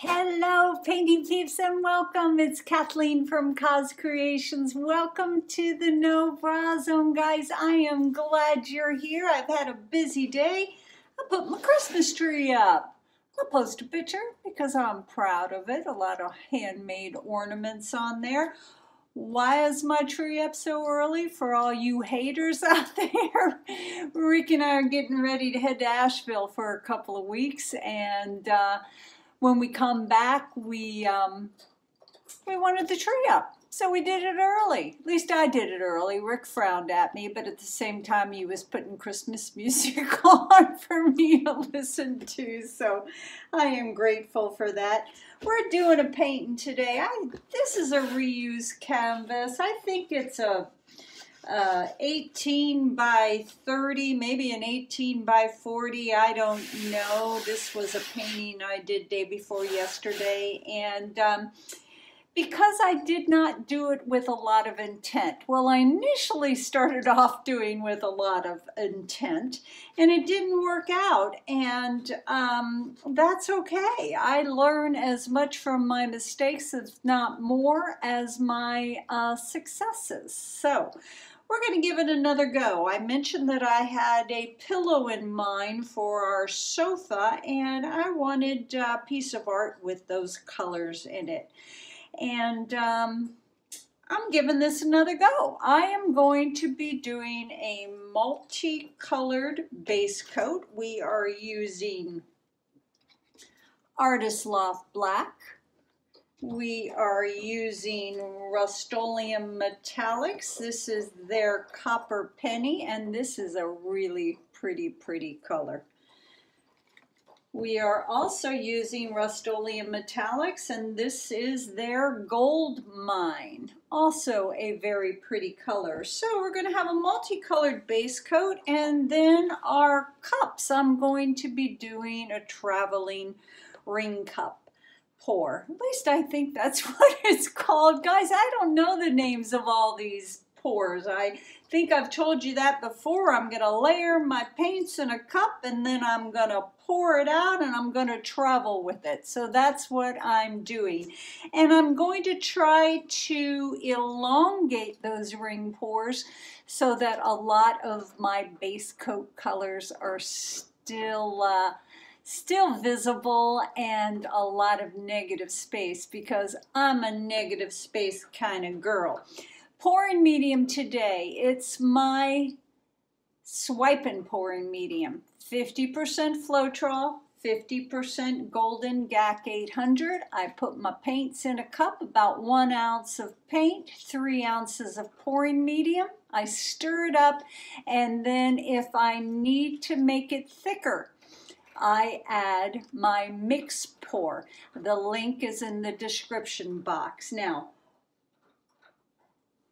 Hello, painting peeps, and welcome. It's Kathleen from COZ Creations. Welcome to the No Bra Zone, guys. I am glad you're here. I've had a busy day. I put my Christmas tree up. I'll post a picture because I'm proud of it. A lot of handmade ornaments on there. Why is my tree up so early for all you haters out there? Rick and I are getting ready to head to Asheville for a couple of weeks and uh, when we come back, we um, we wanted the tree up. So we did it early. At least I did it early. Rick frowned at me, but at the same time, he was putting Christmas music on for me to listen to. So I am grateful for that. We're doing a painting today. I, this is a reused canvas. I think it's a uh, 18 by 30, maybe an 18 by 40. I don't know. This was a painting I did day before yesterday. And um, because I did not do it with a lot of intent. Well, I initially started off doing with a lot of intent and it didn't work out and um, that's okay. I learn as much from my mistakes, if not more, as my uh, successes. So we're going to give it another go. I mentioned that I had a pillow in mind for our sofa and I wanted a piece of art with those colors in it. And um, I'm giving this another go. I am going to be doing a multicolored base coat. We are using Artist Loft Black, we are using Rust-Oleum Metallics. This is their Copper Penny, and this is a really pretty, pretty color. We are also using Rust-Oleum Metallics, and this is their Gold Mine. Also a very pretty color. So we're going to have a multicolored base coat, and then our cups. I'm going to be doing a traveling ring cup pour. At least I think that's what it's called. Guys, I don't know the names of all these pours. I think I've told you that before. I'm going to layer my paints in a cup and then I'm going to pour it out and I'm going to travel with it. So that's what I'm doing. And I'm going to try to elongate those ring pours so that a lot of my base coat colors are still uh, still visible and a lot of negative space because I'm a negative space kind of girl. Pouring medium today, it's my swiping pouring medium. 50% Floetrol, 50% Golden GAC 800. I put my paints in a cup, about one ounce of paint, three ounces of pouring medium. I stir it up, and then if I need to make it thicker, I add my mix pour. The link is in the description box. Now,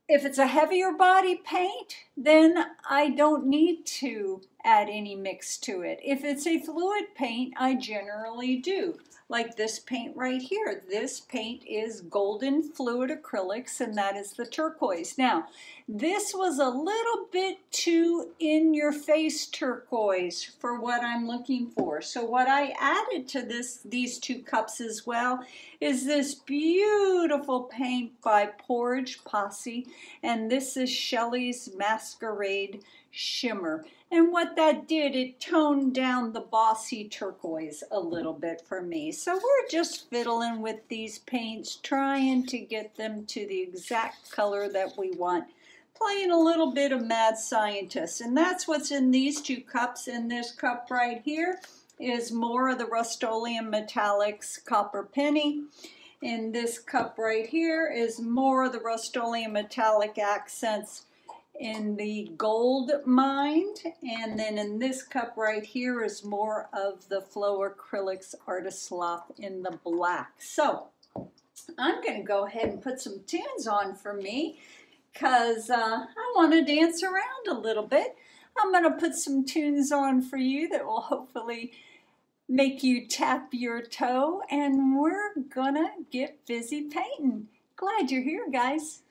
if it's a heavier body paint, then I don't need to add any mix to it. If it's a fluid paint, I generally do. Like this paint right here. This paint is Golden Fluid Acrylics, and that is the turquoise. Now, this was a little bit too in-your-face turquoise for what I'm looking for. So what I added to this, these two cups as well is this beautiful paint by Pourage Posse, and this is Shelli's Masquerade Shimmer. And what that did, it toned down the bossy turquoise a little bit for me. So we're just fiddling with these paints, trying to get them to the exact color that we want playing a little bit of mad scientist. And that's what's in these two cups. In this cup right here is more of the Rust-Oleum Metallics Copper Penny. In this cup right here is more of the Rust-Oleum Metallic Accents in the gold mind. And then in this cup right here is more of the Flow Acrylics Artist Loft in the black. So I'm going to go ahead and put some tunes on for me because uh, I want to dance around a little bit. I'm going to put some tunes on for you that will hopefully make you tap your toe and we're gonna get busy painting. Glad you're here guys.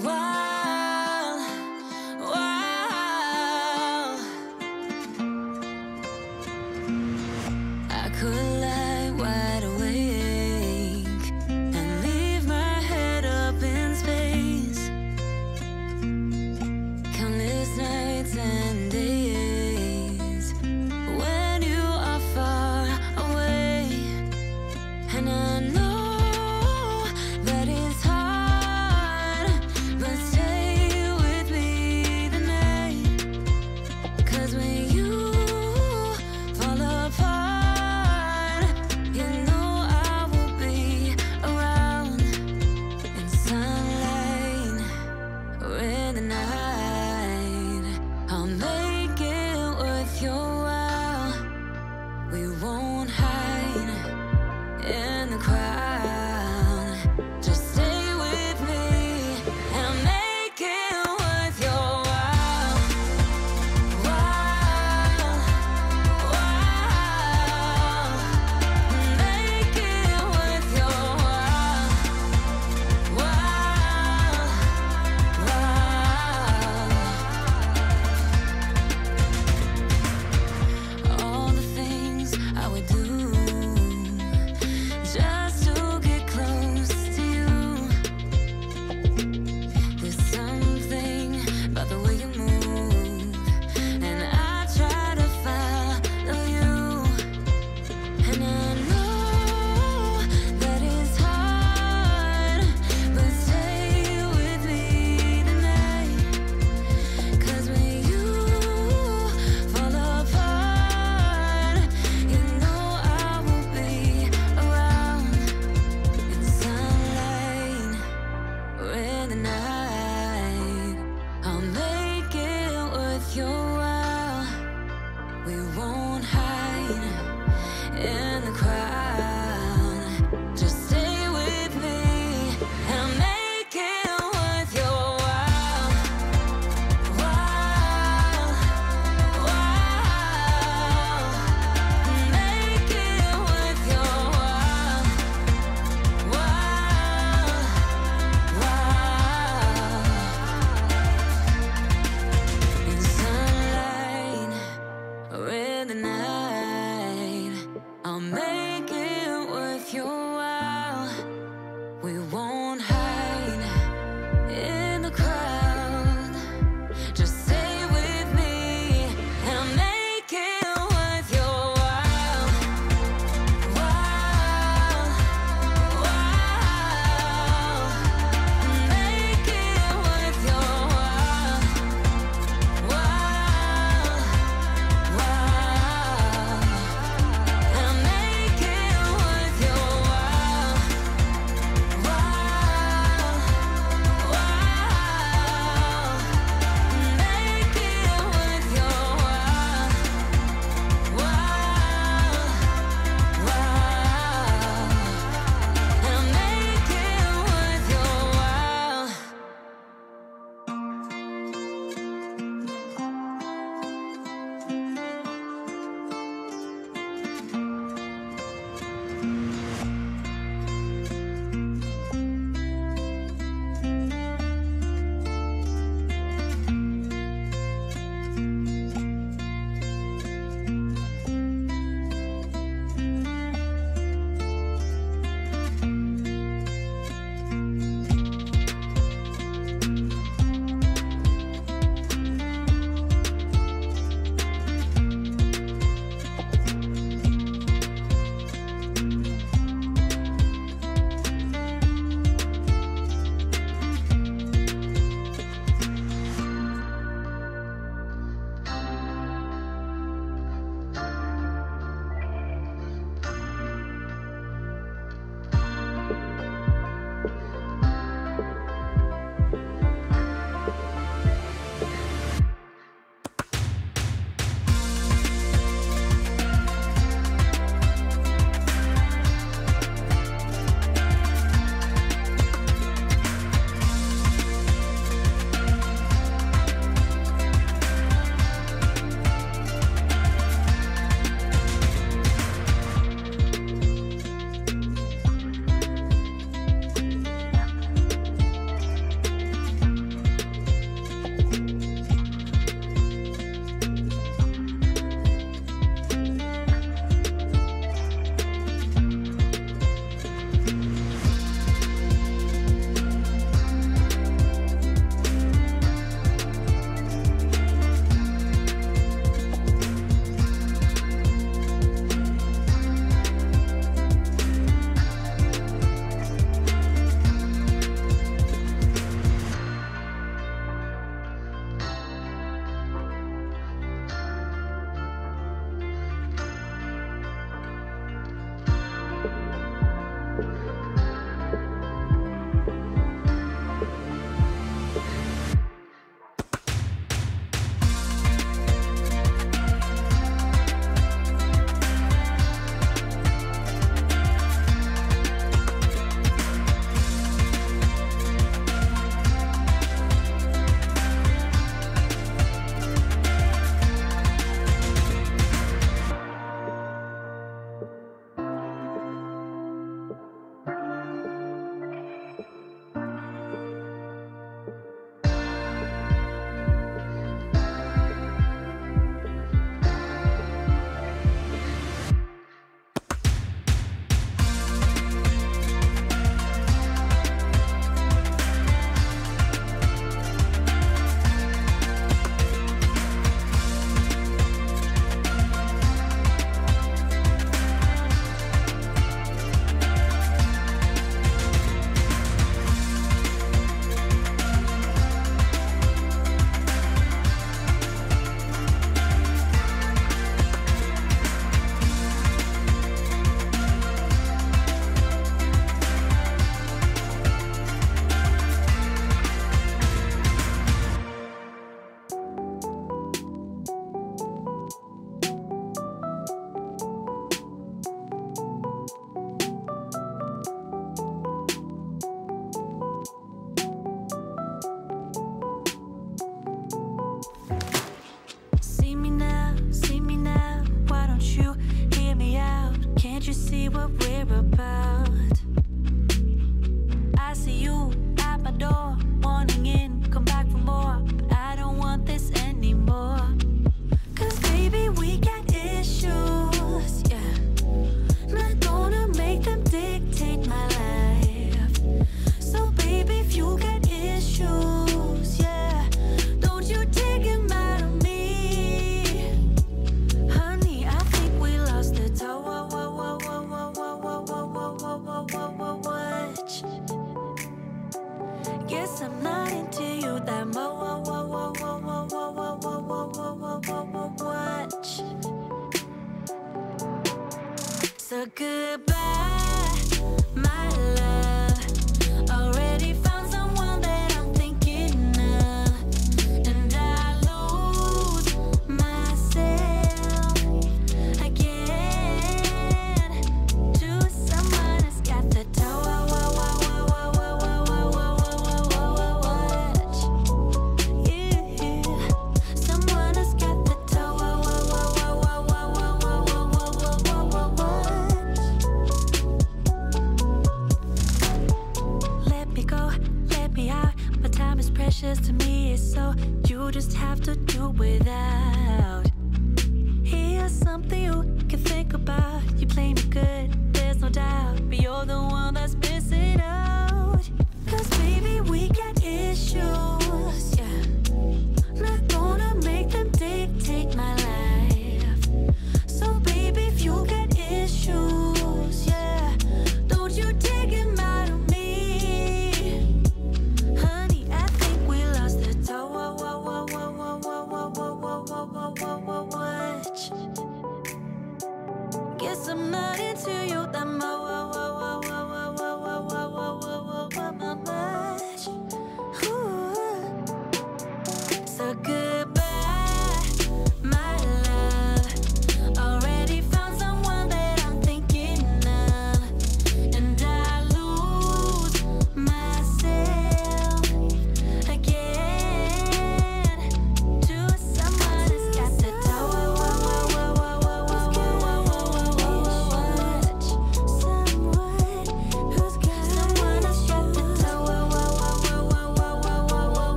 Why?